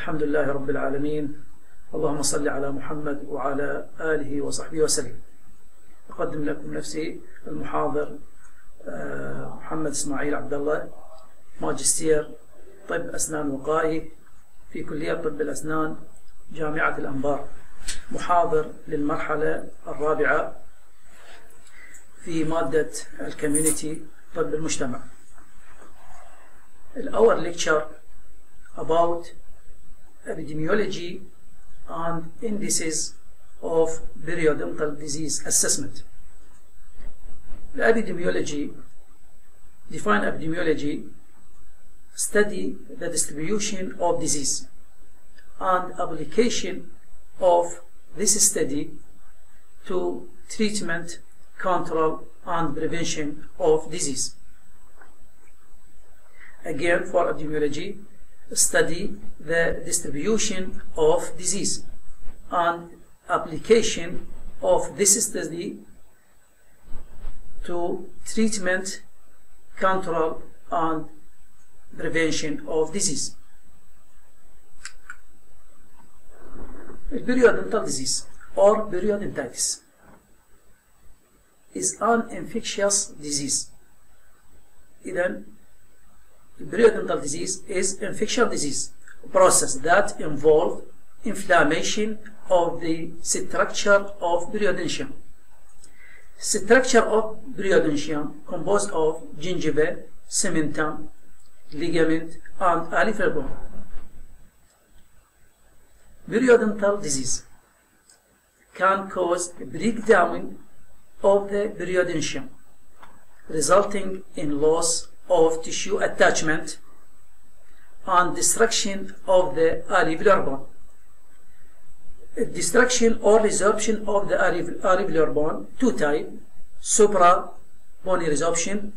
الحمد لله رب العالمين. اللهم صل على محمد وعلى آله وصحبه وسلم. أقدم لكم نفسي المحاضر محمد إسماعيل عبد الله ماجستير طب أسنان وقائي في كلية طب الأسنان جامعة الأنبار. محاضر للمرحلة الرابعة في مادة الكوميونيتي طب المجتمع. our lecture about epidemiology and indices of periodontal disease assessment. Epidemiology, define epidemiology, study the distribution of disease and application of this study to treatment, control, and prevention of disease. Again, for epidemiology, study the distribution of disease and application of this study to treatment, control, and prevention of disease. Periodontal disease or periodontitis is an infectious disease. إذن periodontal disease is an infectious disease process that involve inflammation of the structure of periodontium. Structure of periodontium composed of gingiva, cementum, ligament, and alveolar bone. Periodontal disease can cause breakdown of the periodontium, resulting in loss of tissue attachment and destruction of the alveolar bone. Destruction or resorption of the alveolar bone, two type, supra bony resorption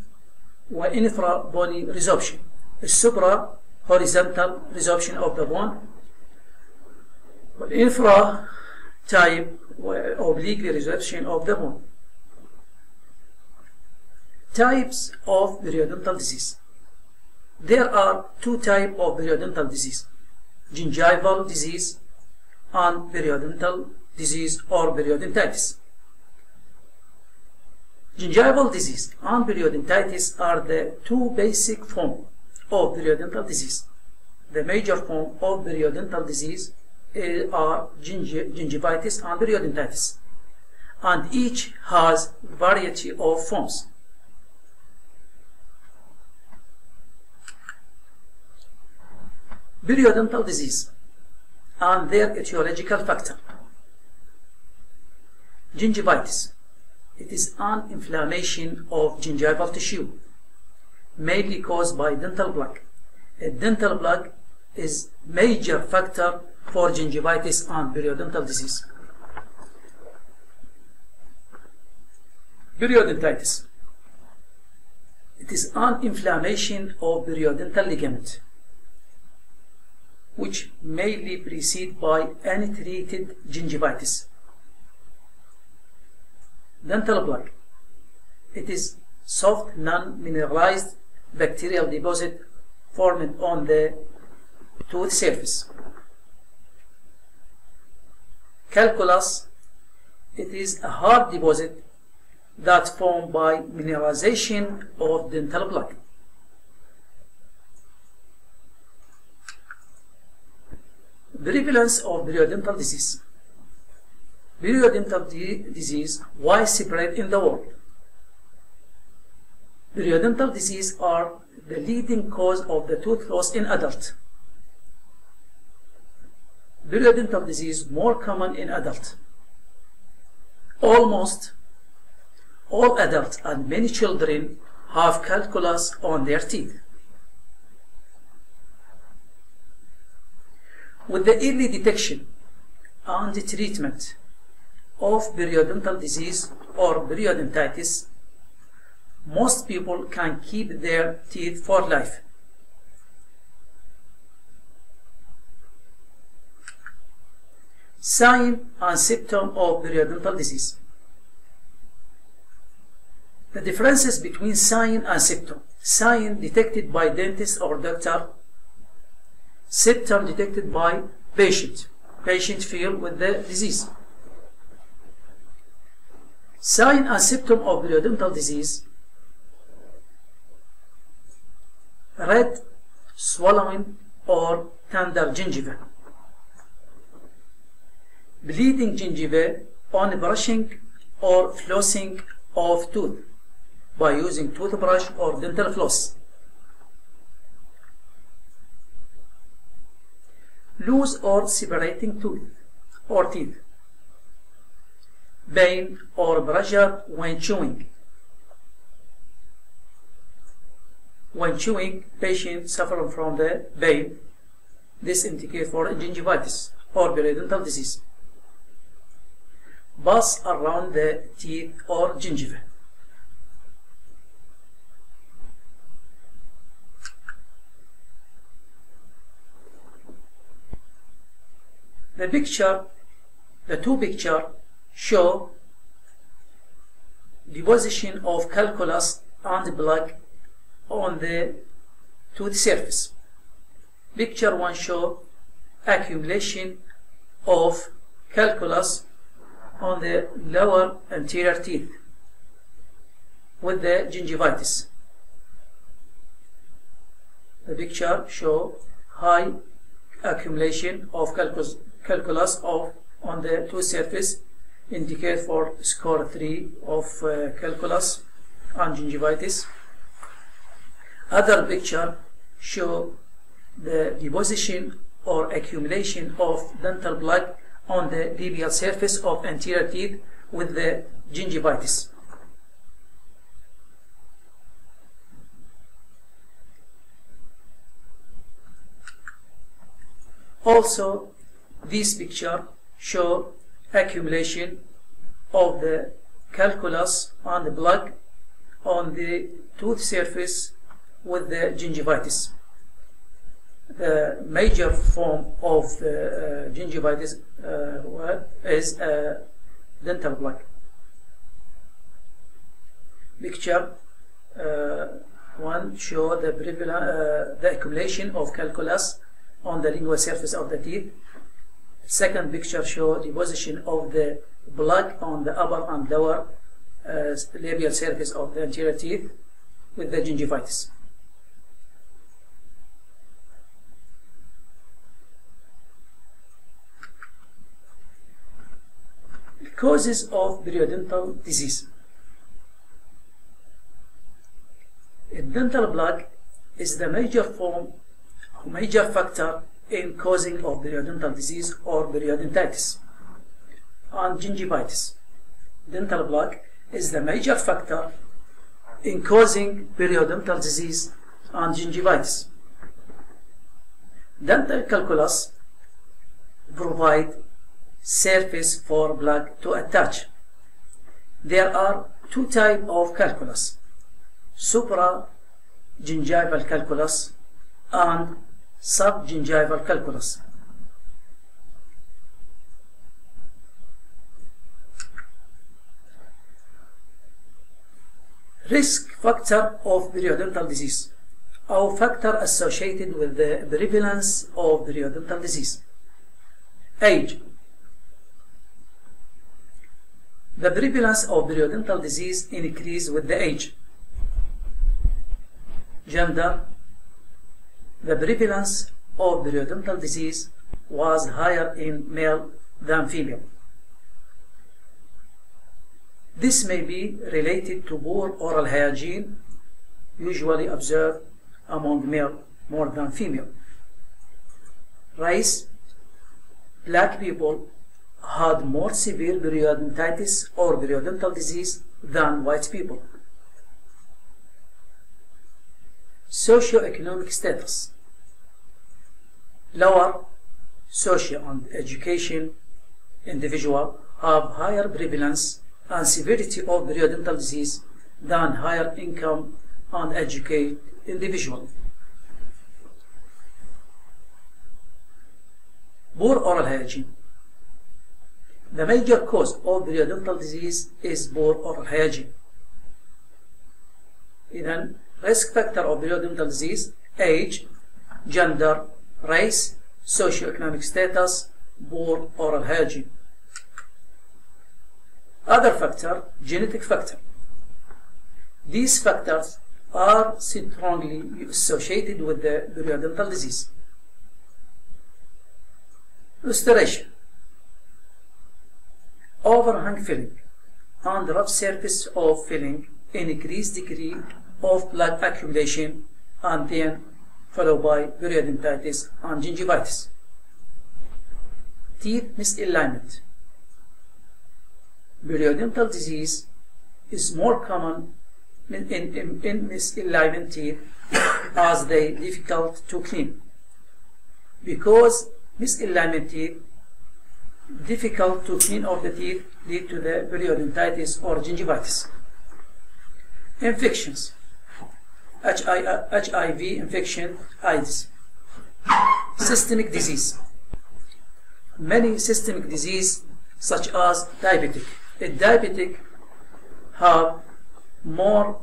و infra bony resorption. السوبرا horizontal resorption of the bone والinfra type oblique resorption of the bone. Types of periodontal disease. There are two types of periodontal disease, gingival disease and periodontal disease or periodontitis. Gingival disease and periodontitis are the two basic forms of periodontal disease. The major form of periodontal disease eh, are gingivitis and periodontitis, and each has variety of forms. Periodontal disease and their etiological factor. Gingivitis. It is an inflammation of gingival tissue, mainly caused by dental plaque. A dental plaque is major factor for gingivitis and periodontal disease. Periodontitis. It is an inflammation of periodontal ligament which may be preceded by untreated gingivitis. Dental plaque. It is soft, non-mineralized bacterial deposit formed on the tooth surface. Calculus. It is a hard deposit that formed by mineralization of dental plaque. Prevalence of periodontal disease. Periodontal disease widespread in the world. Periodontal disease are the leading cause of the tooth loss in adult. Periodontal disease more common in adult. Almost all adults and many children have calculus on their teeth. With the early detection and treatment of periodontal disease or periodontitis, most people can keep their teeth for life. Sign and symptom of periodontal disease. The differences between sign and symptom. Sign detected by dentist or doctor. Symptom detected by patient. Patient feel with the disease. Sign and symptom of periodontal disease. Red, swallowing or tender gingiva. Bleeding gingiva on brushing or flossing of tooth by using toothbrush or dental floss. Loose or separating tooth or teeth. Pain or pressure when chewing. When chewing, patient suffering from the pain. This indicates for gingivitis or periodontal disease. Buzz around the teeth or gingiva. The picture, the two picture show the position of calculus and plaque on the tooth surface. Picture 1 show accumulation of calculus on the lower anterior teeth with the gingivitis. The picture show high accumulation of calculus, calculus of on the tooth surface indicate for score 3 of uh, calculus and gingivitis. Other picture show the deposition or accumulation of dental plaque on the labial surface of anterior teeth with the gingivitis. Also, this picture show accumulation of the calculus and the plaque on the tooth surface with the gingivitis. The major form of the uh, gingivitis uh, is uh, dental plaque. Picture uh, one show the, uh, the accumulation of calculus on the lingual surface of the teeth. Second picture show the position of the plaque on the upper and lower uh, labial surface of the anterior teeth with the gingivitis. Causes of periodontal disease. Dental plaque is the major form, or major factor in causing of periodontal disease or periodontitis and gingivitis. Dental plaque is the major factor in causing periodontal disease and gingivitis. Dental calculus provide surface for plaque to attach. There are two types of calculus, supra gingival calculus and subgingival calculus. Risk factor of periodontal disease or factor associated with the prevalence of periodontal disease. Age. The prevalence of periodontal disease increase with the age. Gender. The prevalence of periodontal disease was higher in male than female. This may be related to poor oral hygiene, usually observed among male more than female. Race, black people had more severe periodontitis or periodontal disease than white people. Socioeconomic status. Lower social and education individual have higher prevalence and severity of periodontal disease than higher income and educated individual. Poor oral hygiene. The major cause of periodontal disease is poor oral hygiene. Then, risk factor of periodontal disease, age, gender, race, socioeconomic status, poor oral hygiene. Other factor, genetic factor. These factors are strongly associated with the periodontal disease. Restoration. Overhang filling and rough surface of filling increased degree of blood accumulation and then followed by periodontitis and gingivitis. Teeth misalignment. Periodontal disease is more common in, in, in misalignment teeth as they difficult to clean. Because misalignment teeth difficult to clean off the teeth lead to the periodontitis or gingivitis. Infections. HIV infection, AIDS. Systemic disease. Many systemic disease such as diabetic. A diabetic have more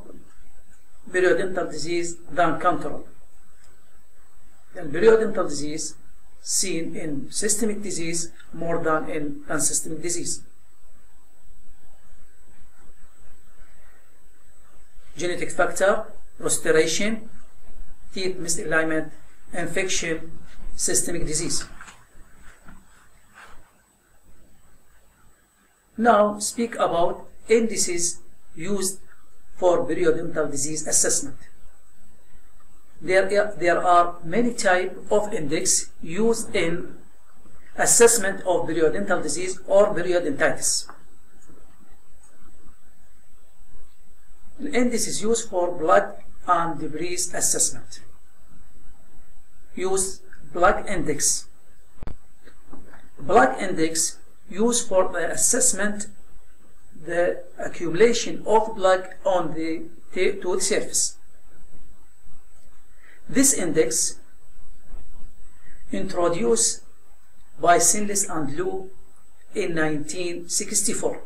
periodontal disease than control. And periodontal disease seen in systemic disease more than in non-systemic disease. Genetic factor, restoration, teeth misalignment, infection, systemic disease. Now speak about indices used for periodontal disease assessment. There, there are many types of index used in assessment of periodontal disease or periodontitis. The index is used for blood and debris assessment. Use blood index. Blood index used for the assessment the accumulation of blood on the tooth surface. This index introduced by Silness and Löe in 1964.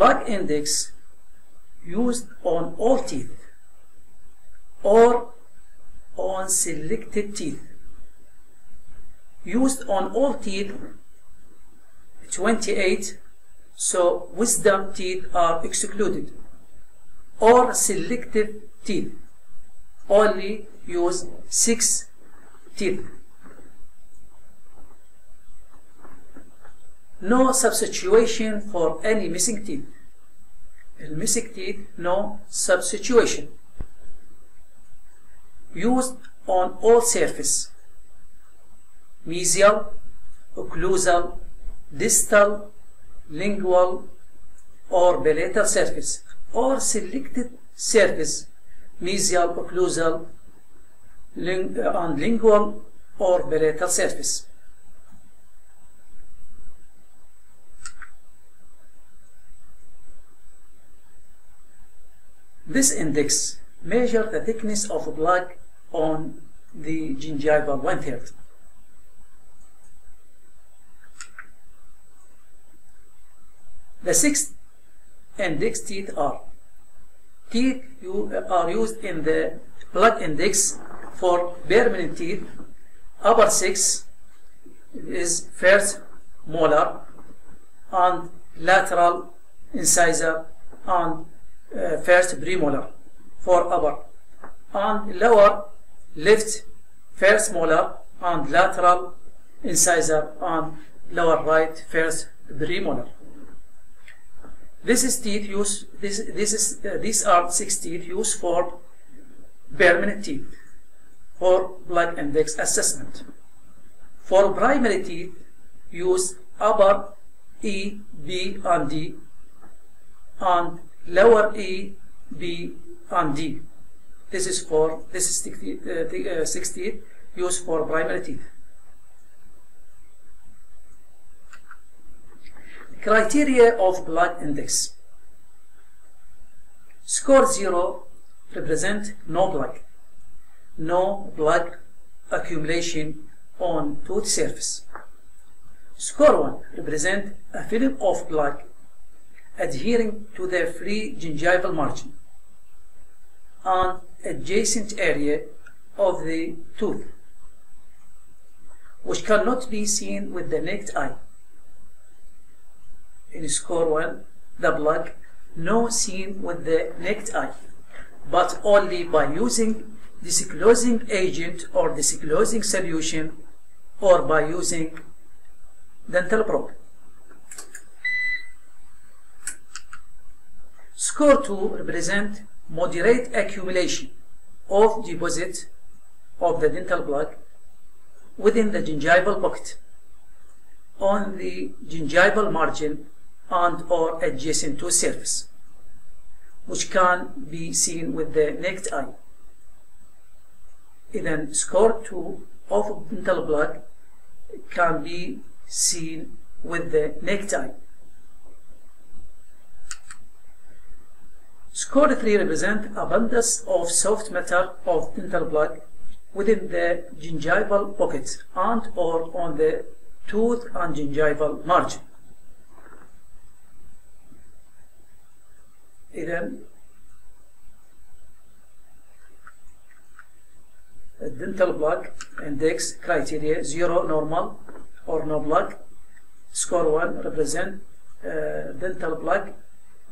Blood index used on all teeth or on selected teeth. Used on all teeth 28 so wisdom teeth are excluded or selective teeth only use six teeth no substitution for any missing teeth. In missing teeth no substitution. Used on all surface. Mesial occlusal distal lingual or palatal surface or selected surface. Mesial occlusal ling uh, and lingual or palatal surface this index measures the thickness of plaque on the gingival one third The sixth index teeth are teeth you are used in the plaque index for permanent teeth. Upper six is first molar and lateral incisor and first premolar for upper and lower left first molar and lateral incisor and lower right first premolar. This is teeth used. This this is uh, these are six teeth used for permanent teeth for blood index assessment. For primary teeth, use upper E, B, and D, and lower E, B, and D. This is for this is six teeth, uh, six teeth used for primary teeth. Criteria of blood index. Score 0 represent no blood, no blood accumulation on tooth surface. Score 1 represent a film of blood adhering to the free gingival margin. and adjacent area of the tooth, which cannot be seen with the naked eye. In score 1, the plaque, no seen with the naked eye, but only by using disclosing agent or disclosing solution or by using dental probe. Score 2 represent moderate accumulation of deposit of the dental plaque within the gingival pocket on the gingival margin and or adjacent to surface which can be seen with the naked eye. Then score 2 of dental plaque can be seen with the naked eye. Score 3 represents abundance of soft matter of dental plaque within the gingival pocket and or on the tooth and gingival margin. إذا dental plaque index criteria 0 normal or no plaque score 1 represents uh, dental plaque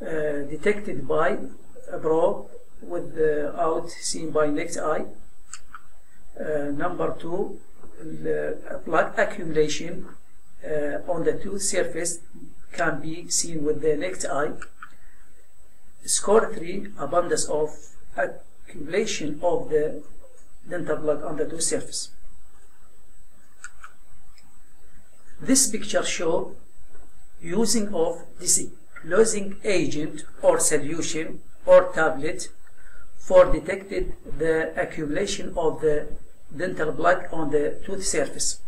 detected by a probe without seen by naked eye. Uh, number 2 plaque accumulation uh, on the tooth surface can be seen with the naked eye. Score 3 abundance of accumulation of the dental plaque on the tooth surface. This picture show using of disclosing agent or solution or tablet for detected the accumulation of the dental plaque on the tooth surface.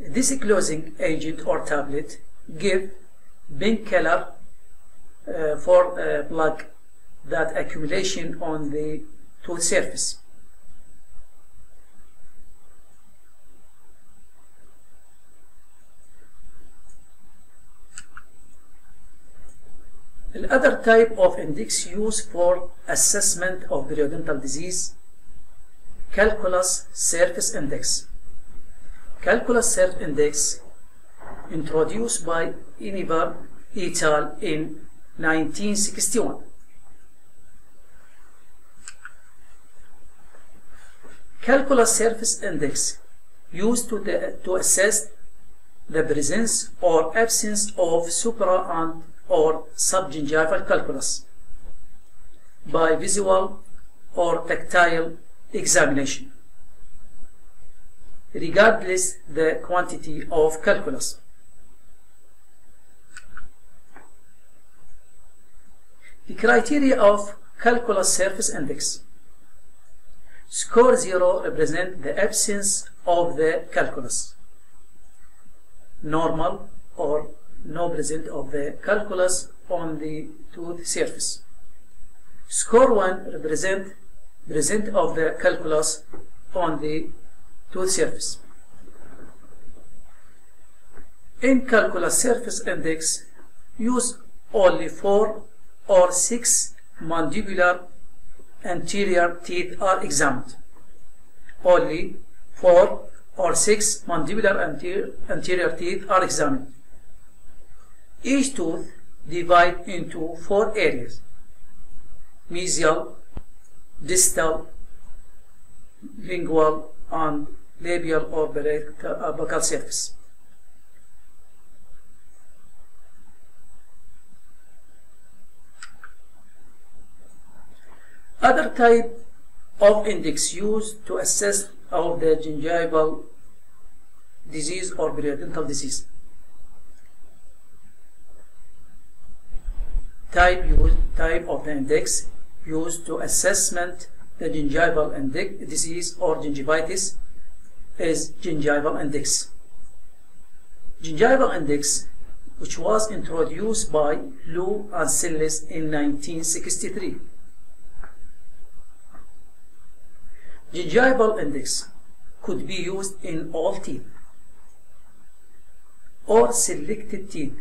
This closing agent or tablet give pink color uh, for uh, plaque that accumulation on the tooth surface. Another type of index used for assessment of periodontal disease, calculus surface index. Calculus surface index introduced by Ennever et al. in 1961. Calculus surface index used to, the, to assess the presence or absence of supra and or subgingival calculus by visual or tactile examination regardless the quantity of calculus. The criteria of calculus surface index. Score 0 represent the absence of the calculus. Normal or no present of the calculus on the tooth surface. Score 1 represent present of the calculus on the tooth surface. In calculus surface index, use only 4 or 6 mandibular anterior teeth are examined. Only 4 or 6 mandibular anterior, anterior teeth are examined. Each tooth divided into four areas mesial, distal, lingual, and labial or uh, buccal surface. Other type of index used to assess of the gingival disease or periodontal disease. Type, type of the index used to assessment the gingival disease or gingivitis is gingival index. Gingival index, which was introduced by Löe and Silness in 1963. Gingival index could be used in all teeth or selected teeth,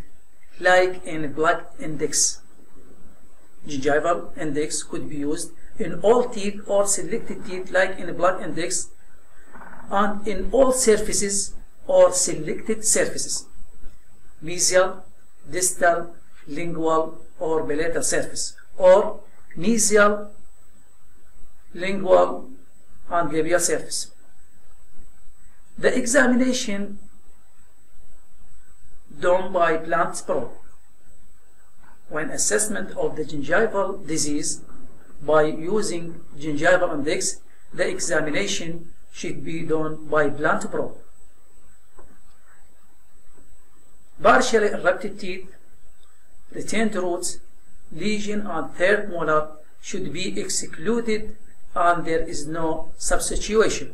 like in plaque index gingival index could be used in all teeth or selected teeth like in blood index and in all surfaces or selected surfaces mesial, distal, lingual or palatal surface or mesial, lingual and labial surface. The examination done by Planck's probe when assessment of the gingival disease by using gingival index, the examination should be done by blunt probe. Partially erupted teeth, retained roots, lesion on third molar should be excluded and there is no substitution.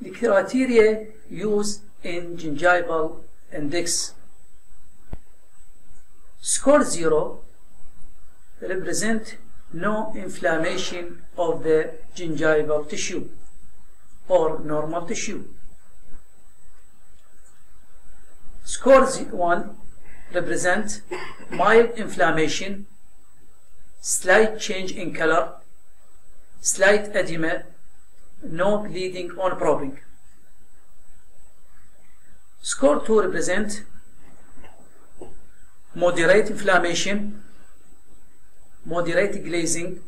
The criteria used in gingival index score 0 represent no inflammation of the gingival tissue or normal tissue. Score 1 represent mild inflammation, slight change in color, slight edema, no bleeding on probing. Score 2 represent moderate inflammation, moderate glazing,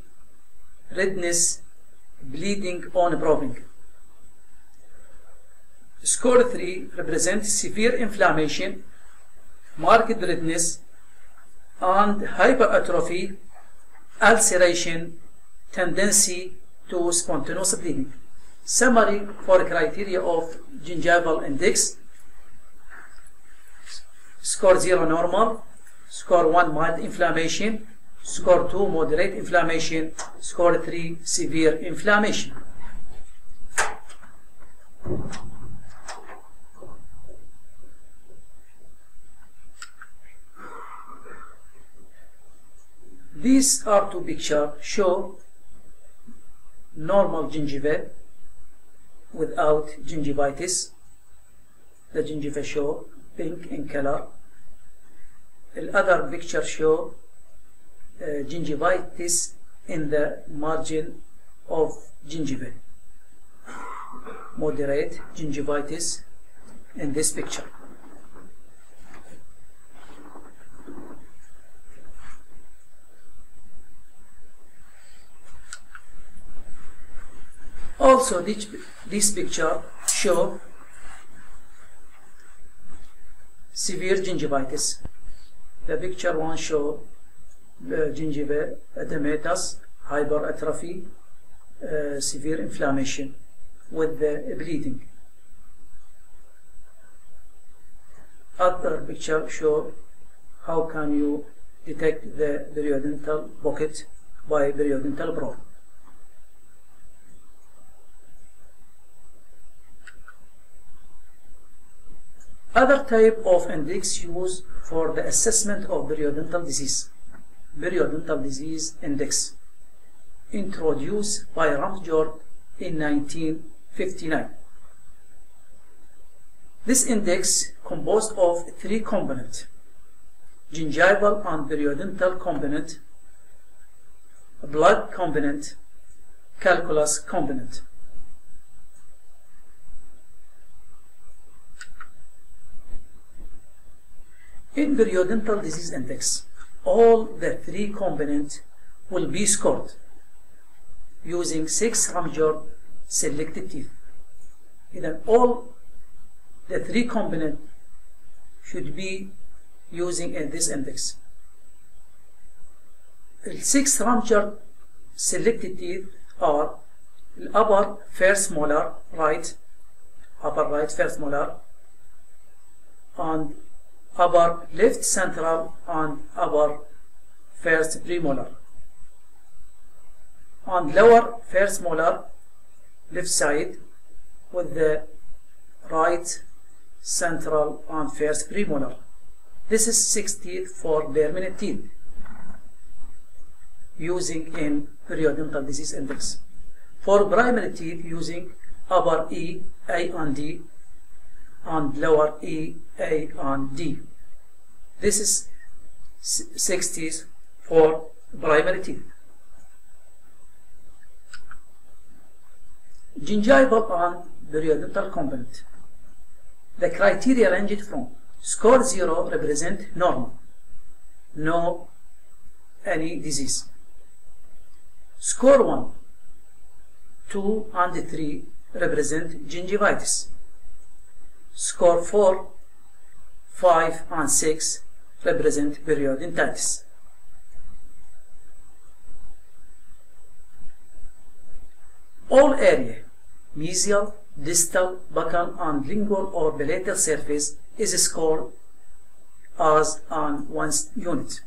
redness, bleeding on probing. Score 3 represents severe inflammation, marked redness, and hypertrophy, ulceration, tendency to spontaneous bleeding. Summary for criteria of gingival index. Score 0 normal, score 1 mild inflammation, score 2 moderate inflammation, score 3 severe inflammation. These are two pictures show normal gingiva without gingivitis. The gingiva show pink in color. The other picture show uh, gingivitis in the margin of gingiva. Moderate gingivitis in this picture. Also, this, this picture show severe gingivitis. The picture one show the gingiva edematous, hypertrophy, uh, severe inflammation with the bleeding. Other picture show how can you detect the periodontal pocket by periodontal probe. Other type of index used for the assessment of periodontal disease. Periodontal disease index introduced by Ramfjord in 1959. This index composed of three components, gingival and periodontal component, blood component, calculus component. In periodontal disease index, all the three components will be scored using six Ramfjord selected teeth. Then all the three components should be using in this index. The six Ramfjord selected teeth are upper first molar right, upper right first molar, and upper left central and upper first premolar. And lower first molar left side with the right central and first premolar. This is six teeth for permanent teeth using in periodontal disease index. For primary teeth using upper E, A and D and lower E, A, and D. This is 60s for primary teeth. Gingival and periodontal component. The criteria ranged from score 0 represent normal, no any disease. Score 1, 2 and 3 represent gingivitis. Score 4, 5 and 6 represent period in periodontitis. All area, mesial, distal, buccal, and lingual or palatal surface is scored as an one unit.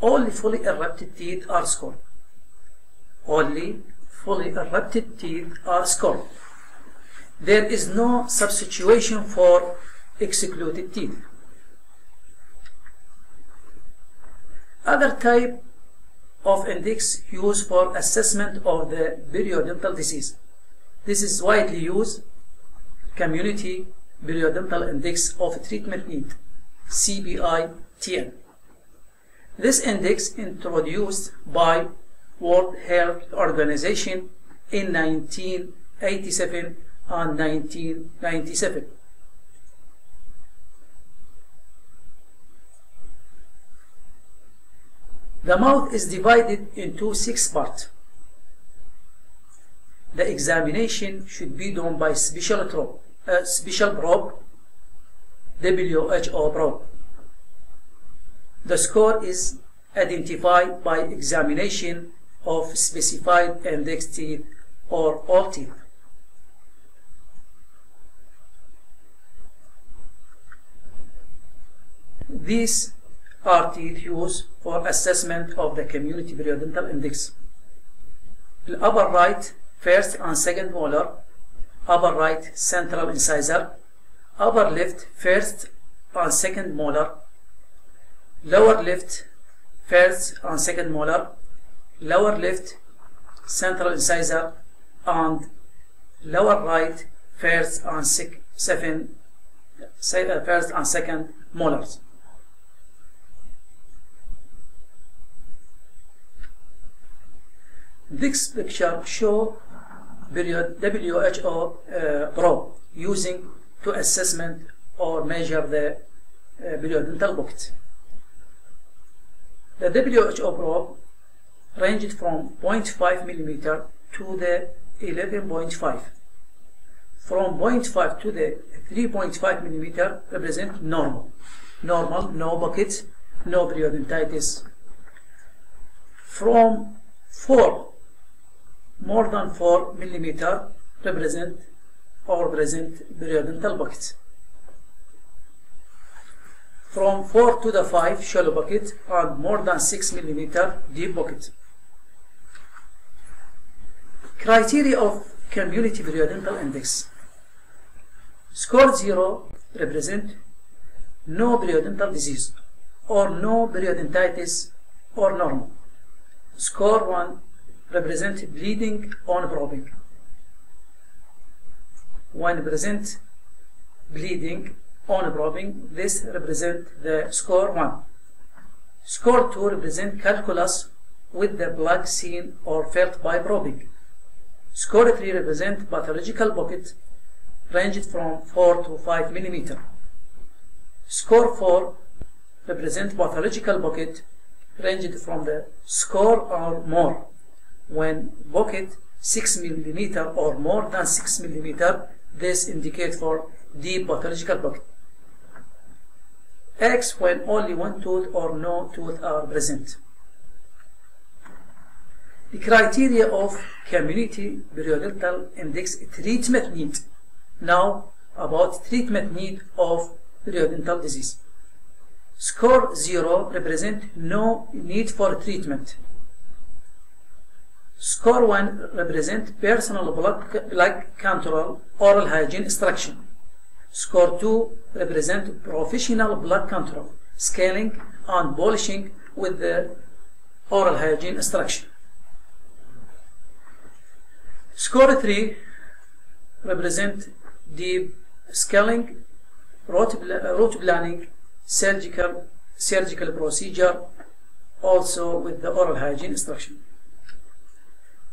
Only fully erupted teeth are scored. Only fully erupted teeth are scored. There is no substitution for excluded teeth. Other type of index used for assessment of the periodontal disease. This is widely used community periodontal index of treatment need CPI-TN. This index introduced by World Health Organization in 1987 and 1997. The mouth is divided into six parts. The examination should be done by special probe, uh, special probe, WHO probe. The score is identified by examination of specified index teeth or all teeth. These teeth used for assessment of the community periodontal index. The upper right, first and second molar, upper right central incisor, upper left, first and second molar, lower left, first and second molar, lower left, central incisor, and lower right, first and uh, first and second molars. This picture show WHO uh, probe using to assessment or measure the uh, periodontal bucket. The WHO probe ranged from 0.5 millimeter to the 11.5. From 0.5 to the 3.5 millimeter represent normal. Normal, no bucket, no periodontitis. From 4 more than 4 millimeter represent or present periodontal bucket. From 4 to the 5 shallow bucket and more than 6 millimeter deep bucket. Criteria of community periodontal index. Score 0 represent no periodontal disease or no periodontitis or normal. Score 1 represent bleeding on probing. When present bleeding on probing, this represent the score 1. Score 2 represent calculus with the blood seen or felt by probing. Score 3 represent pathological pocket ranged from 4 to 5 millimeter. Score 4 represent pathological pocket ranged from the score or more when bucket 6 millimeter or more than 6 millimeter, this indicate for deep pathological bucket. X when only one tooth or no tooth are present. The criteria of community periodontal index treatment need. Now about treatment need of periodontal disease. Score 0 represent no need for treatment. Score 1 represent personal blood, blood control, oral hygiene instruction. Score 2 represent professional blood control, scaling and polishing with the oral hygiene instruction. Score 3 represent deep scaling, root planning, surgical, surgical procedure, also with the oral hygiene instruction.